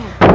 Oh.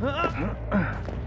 嗯嗯嗯。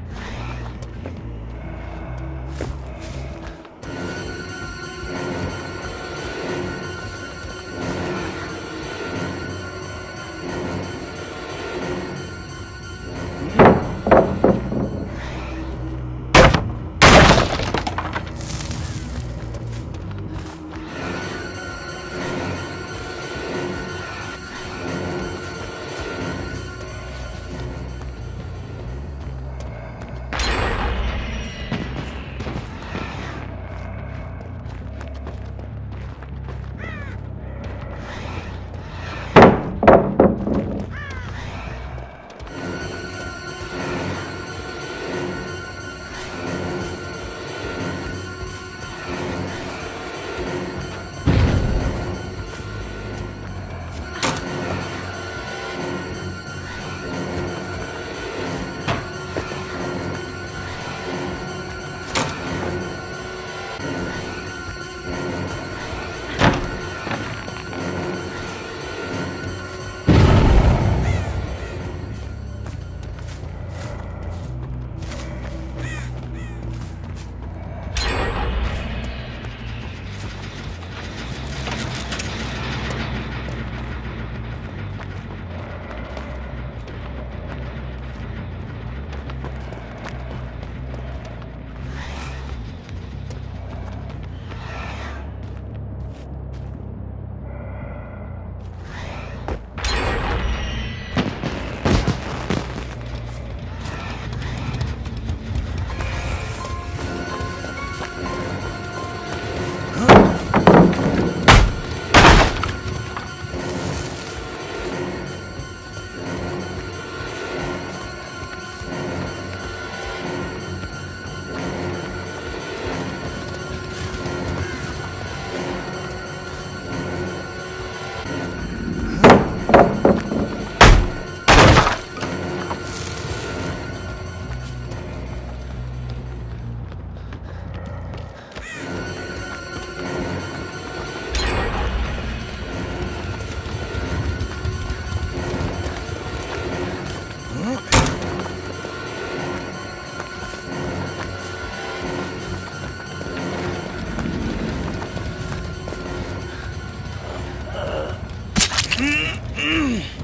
うんうん。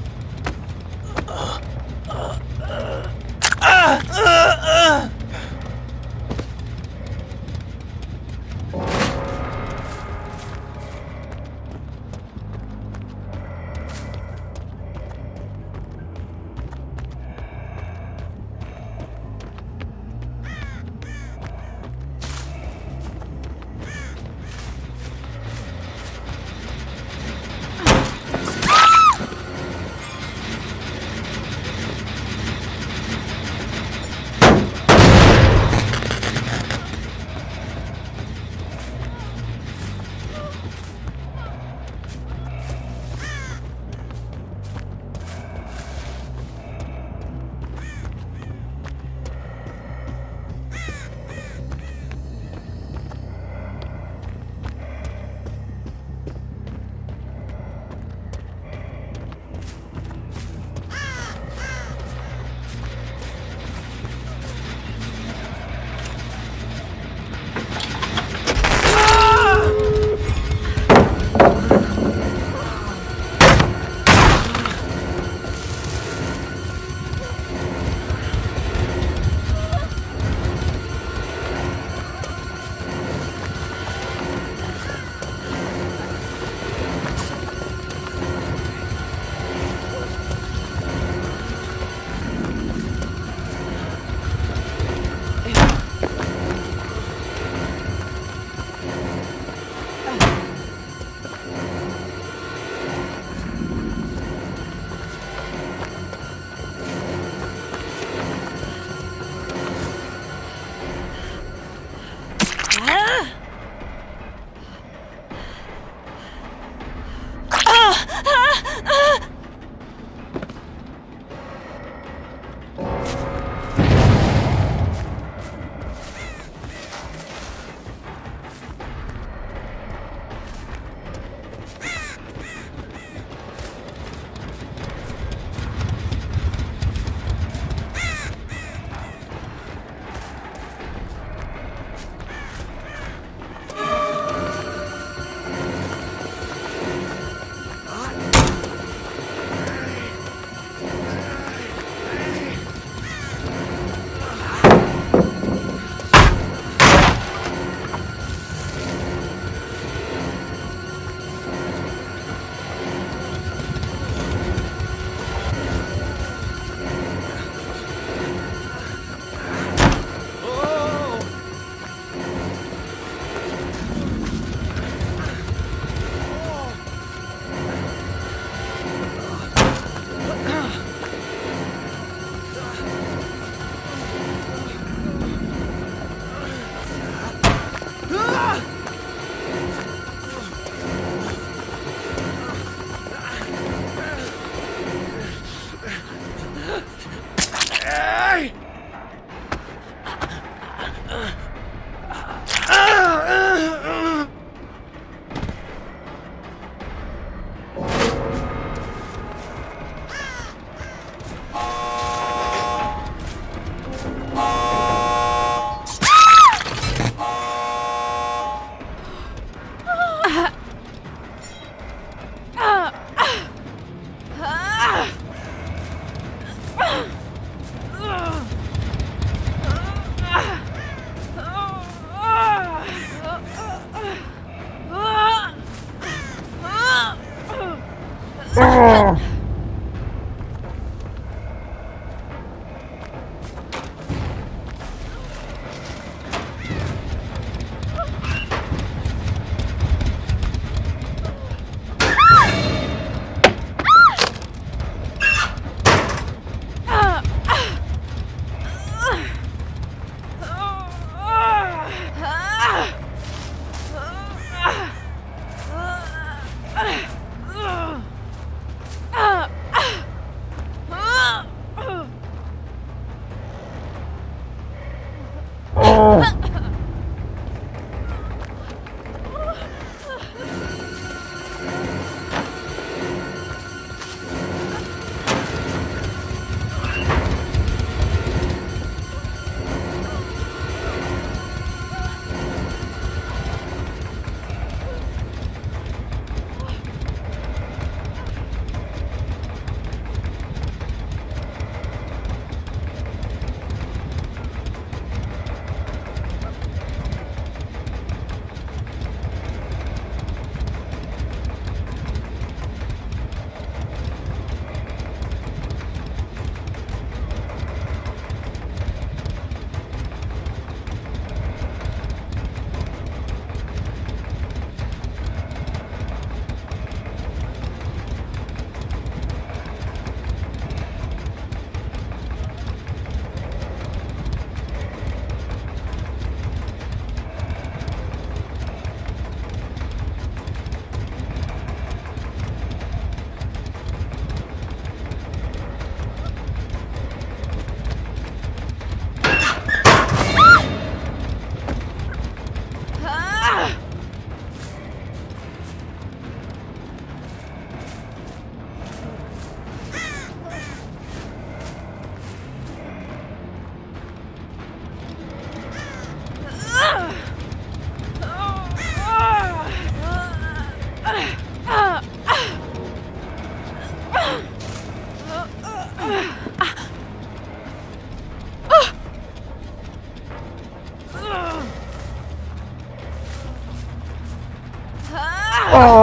Ugh.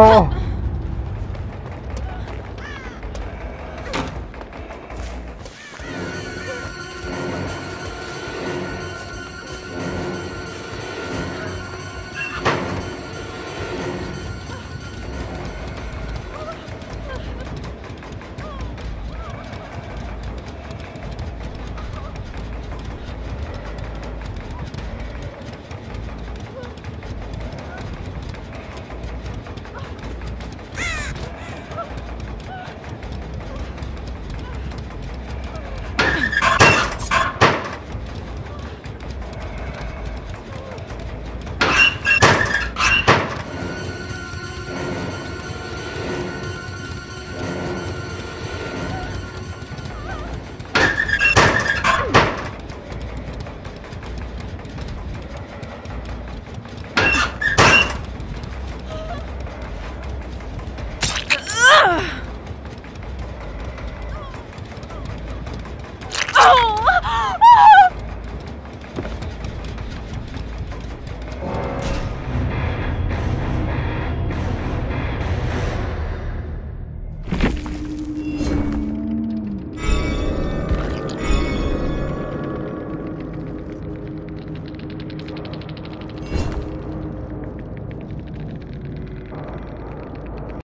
好